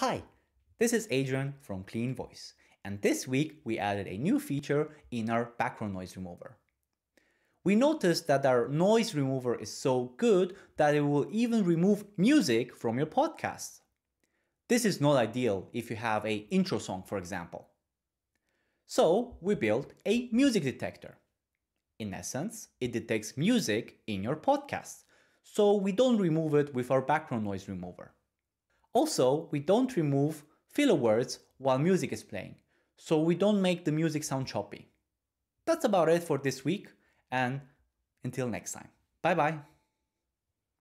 Hi, this is Adrian from Cleanvoice, and this week we added a new feature in our background noise remover. We noticed that our noise remover is so good that it will even remove music from your podcast. This is not ideal if you have a intro song, for example. So we built a music detector. In essence, it detects music in your podcast, so we don't remove it with our background noise remover. Also, we don't remove filler words while music is playing, so we don't make the music sound choppy. That's about it for this week, and until next time. Bye bye.